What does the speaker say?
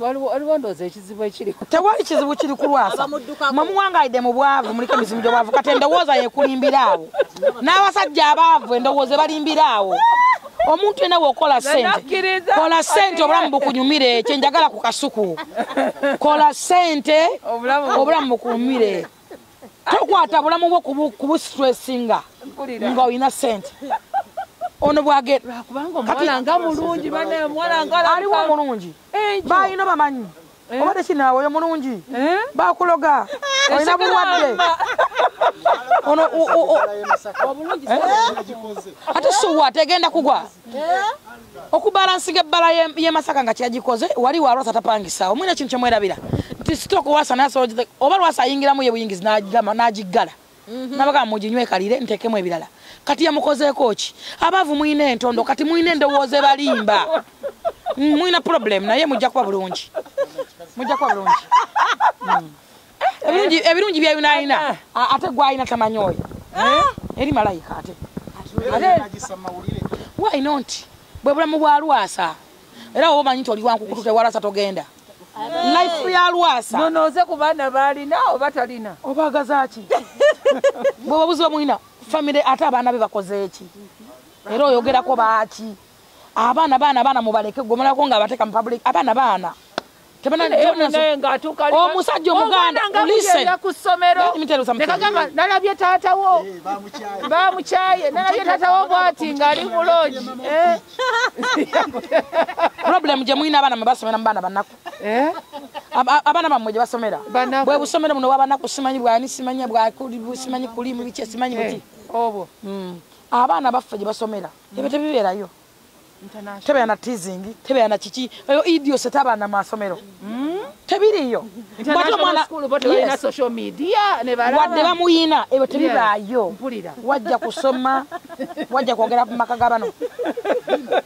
waliwo ndooza ekizibu ekiriku tewali kizibu kiri ku lwasa mwe muwangaidde mu bwavu muliko emizimu gyobwavu kati endowooza yekulimbira awo. N'abasajja abaavu endowooza balimbira awo. Omuntu yena weokola sente kola sente obulamu bukunyumire kyenjagala ku kasuku. Kola sente Obulamu- bukunyumire. Tokwata bulamu bwo kubu- kubustressinga nga olina sente ono bwagenda lwakubanga omuwala nga mulungi bane omuwala nga aliwo omulungi Enjo. balina bamanyi. Obadde kinaawe oyo mulungi? Eh? bakuloga. Olina bulwadde. ono ate suwa tegenda kugwa? Okubalansinga ebbala ye- yemasaka nga kyagikoze wali walwasa tapangisawo mwina kintu kyemwerabira. Nti sitoka wasa nasola oba lwasa ayingiramu ye buyingizi n'agigama- n'agiggala nabagamba muginywe kalire ntekemu ebirala kati yamukozeeko ki? Abaavu mwina entondo kati mwina endowooza ebalimba. Mm, mwina problem naye mujja kuba bulungi. Mujja kuba bulungi. Mm. ebirungi ebirungi byayunayina ate gwayina tamanyi oyo eri malayika ate. Why not? Bwe bulamu bwa lwasa. Era oba omanyi nti oli wankukutu tewalwasa togenda. Life ya lwasa. Nonooze ku baana baalina oba talina? Obagazaki bwe babuziba mwina famire ate abaana be bakoze eki era oyogerako baaki? Abaana baana baana mubaleke gomalako nga abateeka mu public abaana baana Omusajja Omuganda, Omwana nga listen. buyenda ku ssomero Let me tell you something. nekagamba nalabye taatawo bamukyaye nalabye taatawo bwati ng'ali mulungi Eh? problem gye mulina abaana mwe basomera mu baana banaku Eh? Aba- abaana bammwe gye basomera. Bwe busomero buno bwabanaku simanyi bwani simanyi bwakuli simanyi kulimu biki simanyi Eh, buki obwo. Mm. abaana baffe gye basomera ebyo tebibeerayo. International. Tebeera na teasing tebeera na kiki eyo masomero. Tebiriyo bo tebalina Yes. social media ne balaba. wadde bamuyina ebyo tebibaayo wajja kusoma wajja kwogera ku maka ga bano